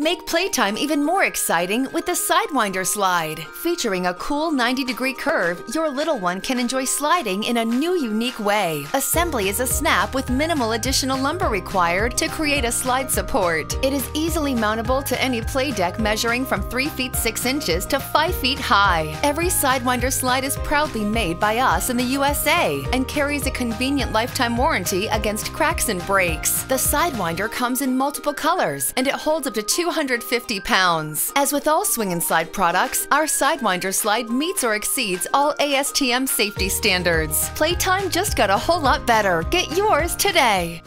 Make playtime even more exciting with the Sidewinder Slide. Featuring a cool 90 degree curve, your little one can enjoy sliding in a new, unique way. Assembly is a snap with minimal additional lumber required to create a slide support. It is easily mountable to any play deck measuring from 3 feet 6 inches to 5 feet high. Every Sidewinder slide is proudly made by us in the USA and carries a convenient lifetime warranty against cracks and breaks. The Sidewinder comes in multiple colors and it holds up to 2 250 pounds. As with all Swing-N-Slide products, our Sidewinder slide meets or exceeds all ASTM safety standards. Playtime just got a whole lot better. Get yours today.